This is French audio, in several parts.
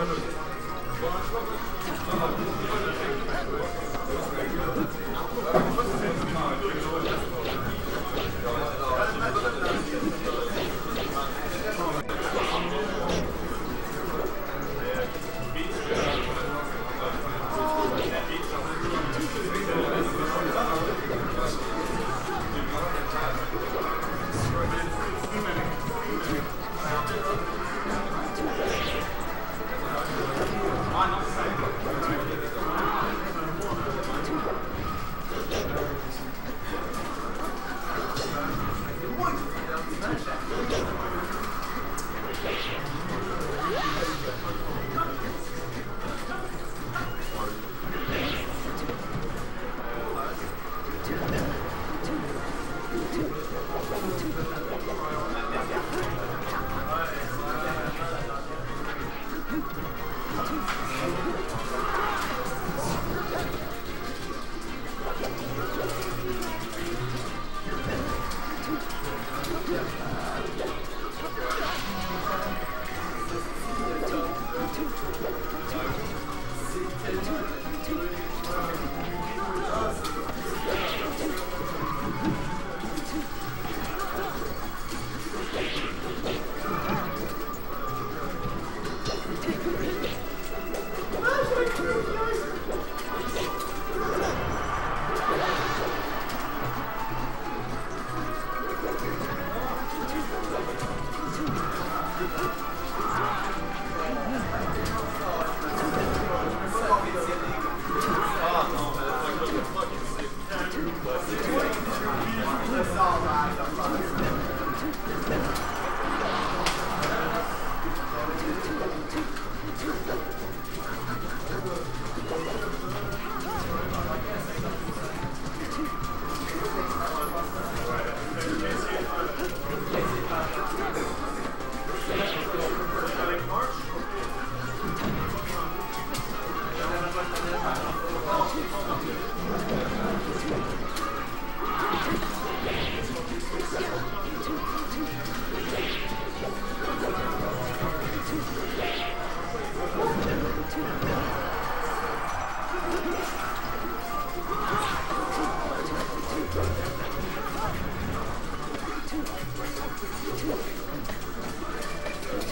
Thank you.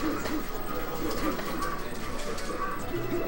Thank you.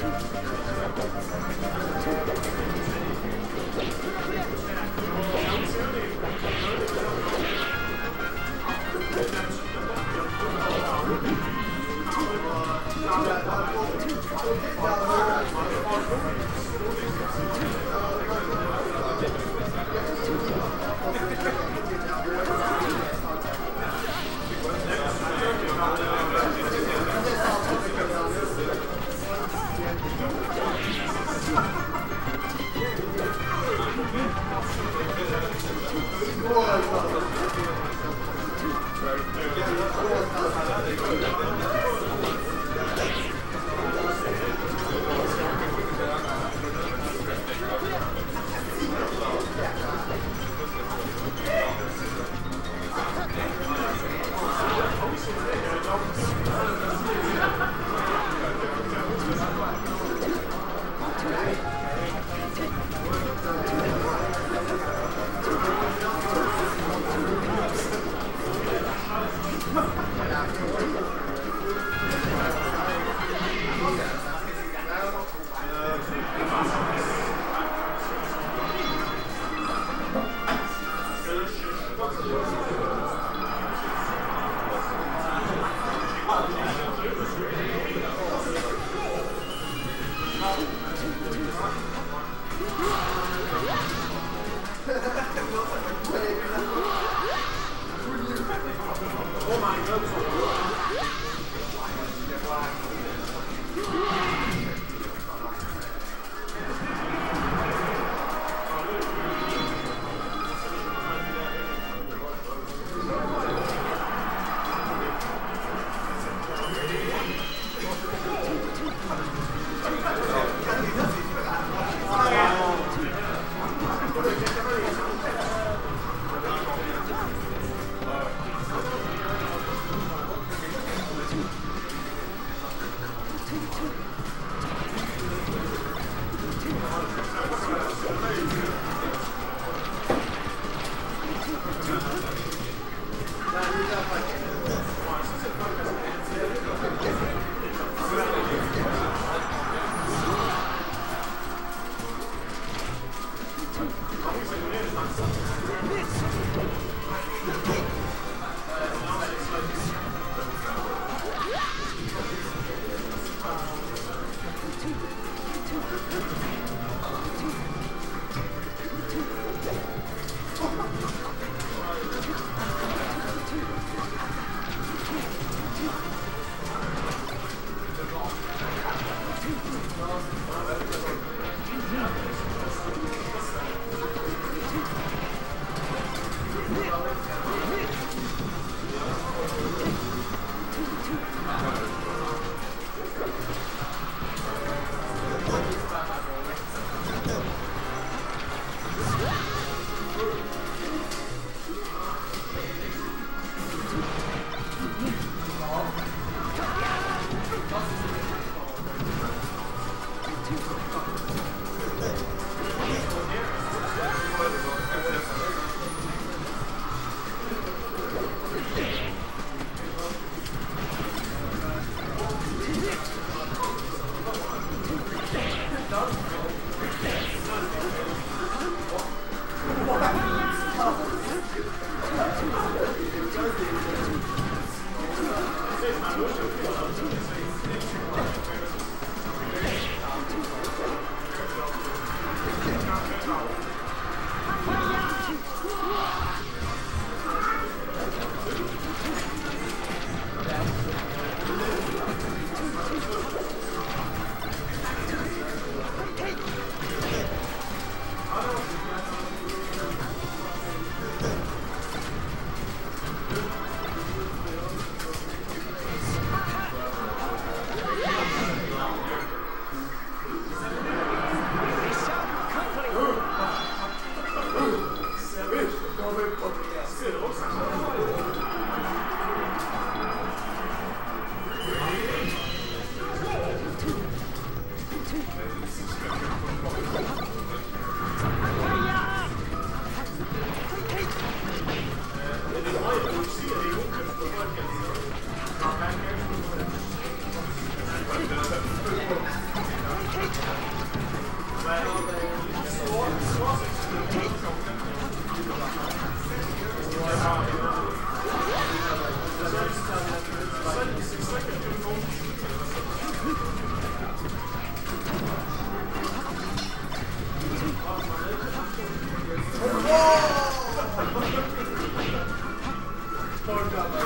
too. to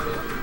Yeah!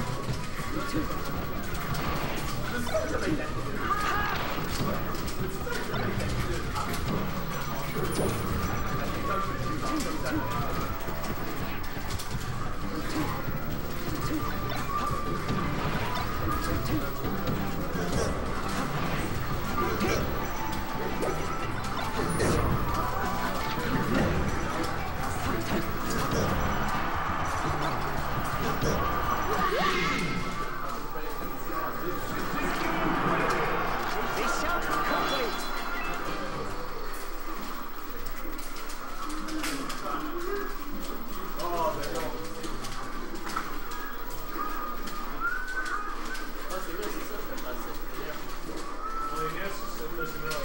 Puis, tu peux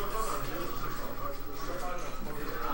pas faire dans le jeu,